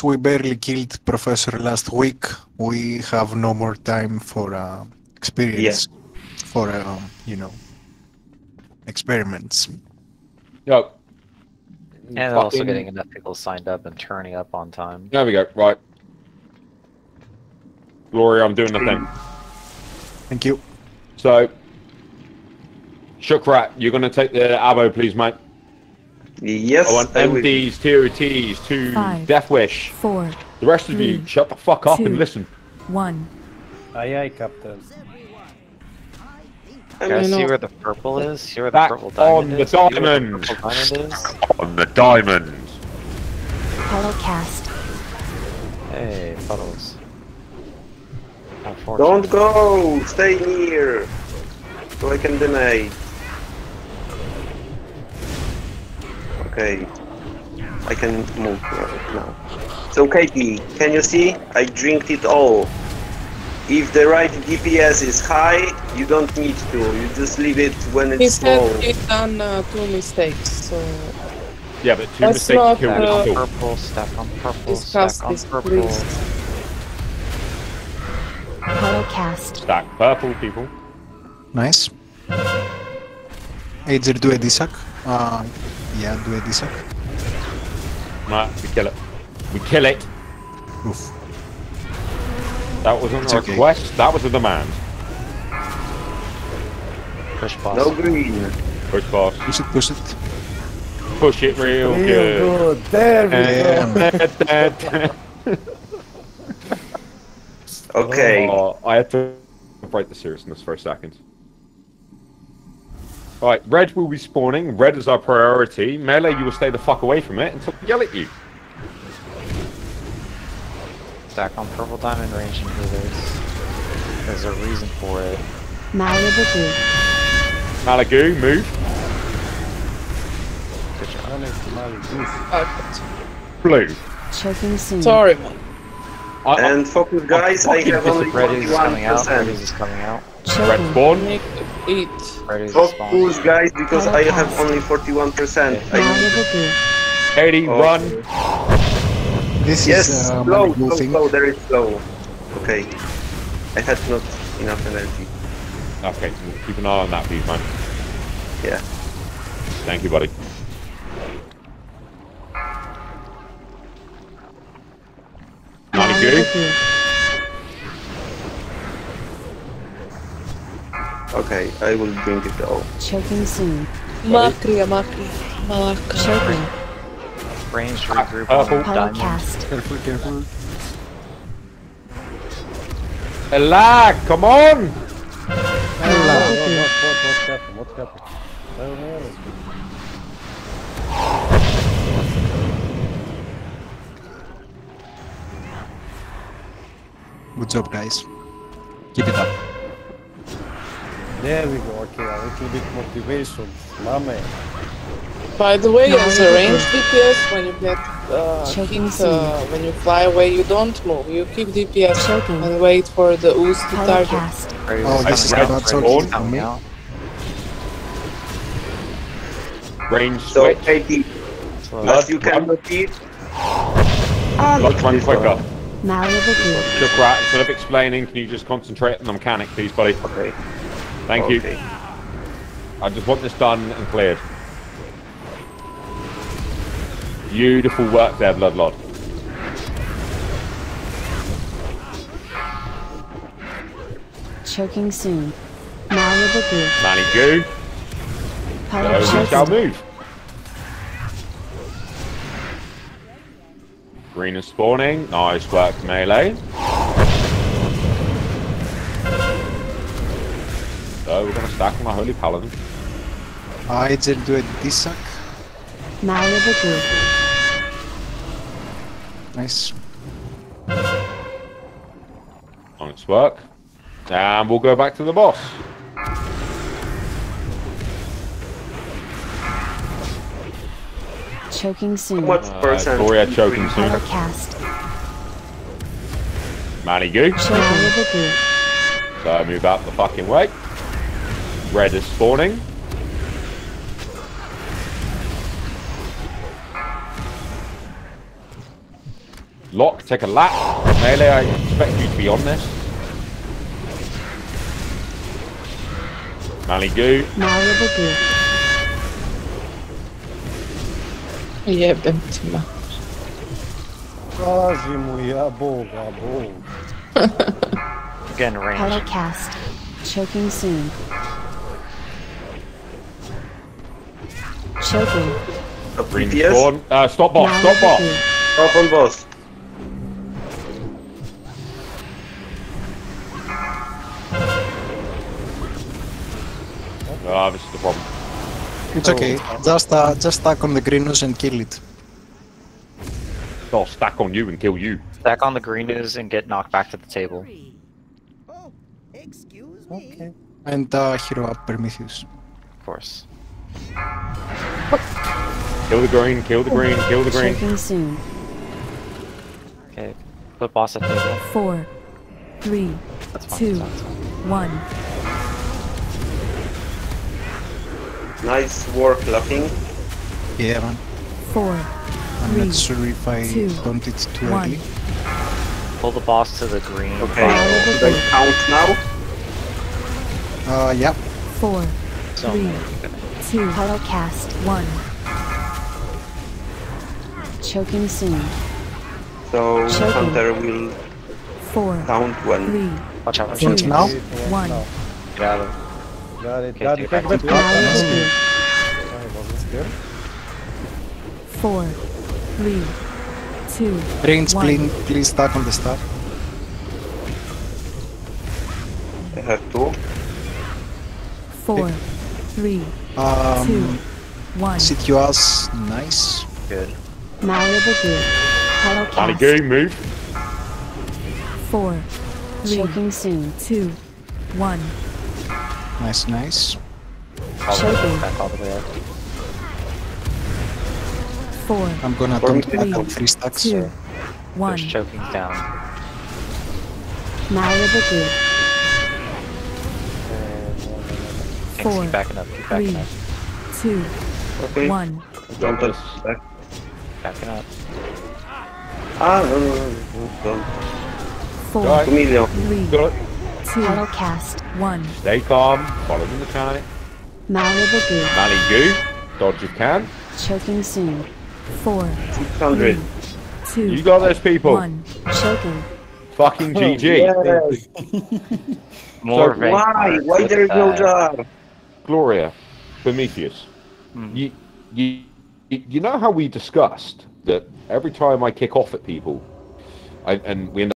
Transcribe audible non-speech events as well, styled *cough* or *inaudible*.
since we barely killed Professor last week, we have no more time for uh, experience, for um, you know, experiments. Yep. And also getting enough people signed up and turning up on time. There we go. Right. Gloria, I'm doing the thing. Thank you. So, Shukrat, you're going to take the abo, please, mate. Yes, I want I will. MDs, TOTs, to Five. Death Wish. Four, The rest of you, shut the fuck up Two. and listen. one. Aye, aye, Captain. I Guys, mean, see where the purple is? See where the Back purple diamond on the is? See where the diamond. purple diamond is? On the diamond. Hello, cast. Hey, puddles. Don't go! Stay near! So I can deny. Okay. I can move right now. So Katie, can you see? I drinked it all. If the right DPS is high, you don't need to. You just leave it when it's said low. he done uh, two mistakes, so Yeah, but two That's mistakes not, killed Stack uh, the on kill. purple, stack on purple, discuss stack on this, purple. please. Hello, cast. Stack purple, people. Nice. Ager, do a DSAC. Uh, yeah, do it this DSAC. Right, we kill it. We kill it. Oof. That wasn't It's a okay. request, that was a demand. Push boss. No green. Push boss. Push it, push it. Push it real Real good. good. There we Damn. go. Okay. Oh, I had to break the seriousness for a second. Right, red will be spawning. Red is our priority. Melee, you will stay the fuck away from it until we yell at you. Stack on purple diamond range inhibitors. There's a reason for it. Malibu. Malagu, move. Good job. Alex, Uh, Blue. Choking soon. sorry, man. I, I, And focus guys, I fucking have only Reddy's is coming out. 41%. Is coming out. red Choking. Spawn. Make it. Reddy's is Focus guys, because I have only 41%. I Malibu. 80, Oh. This Yes, is uh, slow, my slow, thing. slow, there is slow. Okay. I had not enough energy. Okay, we'll keep an eye on that, please, man. Yeah. Thank you, buddy. Malagu. Malibu. Okay, I will drink it all. Choking soon. Makria, makria, malaka. Choking. Range ah, regroup ah, oh. Purple. *laughs* on Hello, cast. Careful, careful. Ella, come on! Ella, what, what, what, what happened? What happened? Tell me everything. Good job, guys. Keep it up. There we go. Okay, a little bit motivation. My man. By the way, as a range DPS, when you get uh, hit, uh, when you fly away, you don't move. You keep DPS Choking. and wait for the ooze to target. cast. Oh, this is not out. so Reddy's good is for coming me. out. Range So, switch. Katie, Slow. Blood, as you can run. see, Blood, run quicker. Malibu. Shukrat, instead of explaining, can you just concentrate on the mechanic, please, buddy? Okay. Thank you. I just want this done and cleared. Beautiful work there, Bloodlord. Choking soon. Malibu. Manny Goo. Hello, So we shall choking. move. Green is spawning. Nice work, melee. So we're going to stack on our Holy Paladin. Ager, do a DSAC. Malibu. Nice. On its work. And we'll go back to the boss. Choking soon. What Uh, percent? Gloria choking Hello, soon. cast. Manny er Goo. Choking. Malibu. So move out the fucking way. Red is spawning. Lock, take a lap. Melee, I expect you to be on this. Mally Goo. Malleable goo. Jebem ti ma. Kaži mu ja Boga, Bog. Again, range. Hollow cast. Choking soon. Choking. Stop Green DPS. Uh, stop boss, stop boss. Stop on boss. Ah, this is the problem. It's okay. Just uh, just stack on the greenos and kill it. I'll stack on you and kill you. Stack on the greenes and get knocked back to the table. Okay. And uh, hero up Prometheus. Of course. Kill the green, kill the green, kill the green. Choking soon. Okay. Put boss at table. Four, three, That's fine. Two. That's fine, that's fine. one. Nice work, laughing. Yeah, man. Four, I'm Three, not sure if I two, don't it too one. early. Pull the boss to the green. Okay, Malleable should I goo. count now? Uh, yeah. Four, So, three, two, Hollow cast. one. Choking soon. So Choking. Hunter will Four, count when. three, watch out. Watch now? One. now. Get out of it. Got it, got take it. it back. Take it back. Malleable goo. I wasn't scared. four, three, two, Range, One. please, please stack on the star. I have two. four, three, two, Um, one. CQS, nice. Good. Malleable goo. Hollow Mally cast. Goo, move. Four, three, Choking soon. two, one. Nice, nice. All the way Choking. back all the way up. Four, I'm gonna For don't me, back three, up three stacks. two, one. Push choking down. Malleable goo. Thanks, Four, keep backing up. Keep three, up. two, Okay. one. Don't touch back. Backing up. Ah, no, no, no, no, don't. Four, Right. Two million. three, Got it. Hollow cast. one. Stay calm, follow the mechanic. Malleable goo. Mally dodge if can. Choking soon. Four, 600. two, You got those people. one. Choking. Fucking GG. Yes. More *laughs* So Why? Why there is no that. Gloria, Prometheus. Hmm. You, you, you know how we discussed that every time I kick off at people, I, and we end